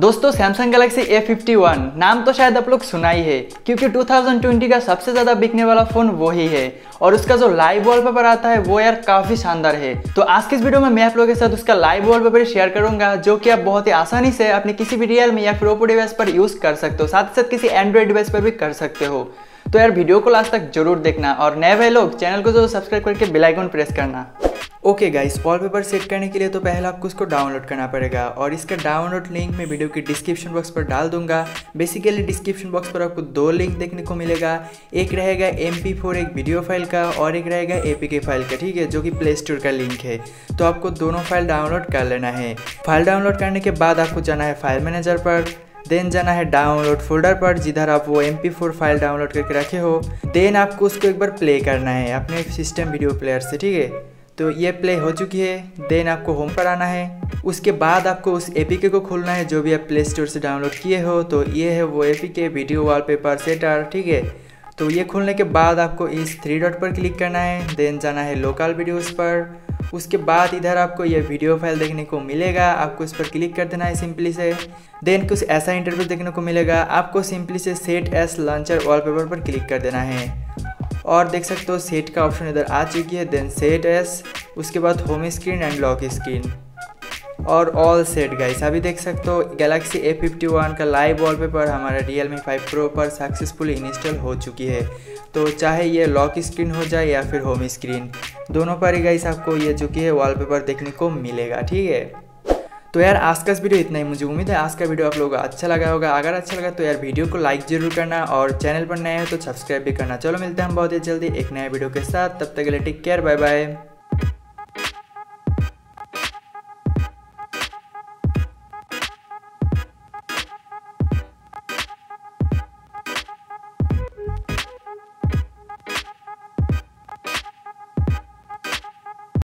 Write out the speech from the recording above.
दोस्तों Samsung Galaxy A51, नाम तो शायद आप लोग सुना ही है, क्योंकि 2020 का सबसे ज़्यादा बिकने वाला फ़ोन वो ही। और उसका जो लाइव वॉलपेपर आता है, वो यार काफ़ी शानदार है। तो आज के इस वीडियो में मैं आप लोगों के साथ उसका लाइव वॉलपेपर शेयर करूँगा, जो कि आप बहुत ही आसानी से अपने किसी भी रियल में या फिर ओपो डिवाइस पर यूज़ कर सकते हो। साथ ही साथ किसी एंड्रॉइड डिवाइस पर भी कर सकते हो। तो यार वीडियो को लास्ट तक ज़रूर देखना, और नए भाई लोग चैनल को जो सब्सक्राइब करके बेलाइकन प्रेस करना। ओके गाइस वॉलपेपर सेट करने के लिए तो पहले आपको उसको डाउनलोड करना पड़ेगा और इसका डाउनलोड लिंक मैं वीडियो की डिस्क्रिप्शन बॉक्स पर डाल दूँगा। बेसिकली डिस्क्रिप्शन बॉक्स पर आपको दो लिंक देखने को मिलेगा। एक रहेगा एम एक वीडियो फ़ाइल का और एक रहेगा ए फ़ाइल का, ठीक है, जो कि प्ले स्टोर का लिंक है। तो आपको दोनों फ़ाइल डाउनलोड कर लेना है। फ़ाइल डाउनलोड करने के बाद आपको जाना है फ़ाइल मैनेजर पर देन जाना है डाउनलोड फोल्डर पर, जिधर आप वो एम फ़ाइल डाउनलोड करके रखे हो। देन आपको उसको एक बार प्ले करना है अपने सिस्टम वीडियो प्लेयर से, ठीक है। तो ये प्ले हो चुकी है। देन आपको होम पर आना है। उसके बाद आपको उस ए को खोलना है, जो भी आप प्ले स्टोर से डाउनलोड किए हो। तो ये है वो ए के वीडियो वॉलपेपर सेटर ठीक है? तो ये खोलने के बाद आपको इस थ्री डॉट पर क्लिक करना है। देन जाना है लोकल वीडियोस पर। उसके बाद इधर आपको ये वीडियो फ़ाइल देखने को मिलेगा। आपको इस पर क्लिक कर देना है सिंपली से। देन कुछ ऐसा इंटरव्यू देखने को मिलेगा। आपको सिंपली से सेट एस लॉन्चर वॉलपेपर पर क्लिक कर देना है। और देख सकते हो सेट का ऑप्शन इधर आ चुकी है देन सेट एस उसके बाद home screen and lock screen और ऑल सेट गाइस अभी देख सकते हो गैलेक्सी ए फिफ्टी वन का लाइव वॉलपेपर हमारा रियल मी फाइव प्रो पर सक्सेसफुली इंस्टॉल हो चुकी है। तो चाहे ये लॉक स्क्रीन हो जाए या फिर होम स्क्रीन दोनों पर ही गाइस आपको ये जो कि है वॉलपेपर देखने को मिलेगा, ठीक है? तो यार आज का वीडियो इतना ही। मुझे उम्मीद है आज का वीडियो आप लोगों को अच्छा लगा होगा। अगर अच्छा लगा तो यार वीडियो को लाइक ज़रूर करना और चैनल पर नए हो तो सब्सक्राइब भी करना। चलो मिलते हैं हम बहुत ही जल्दी एक नया वीडियो के साथ। तब तक के लिए टेक केयर बाय बाय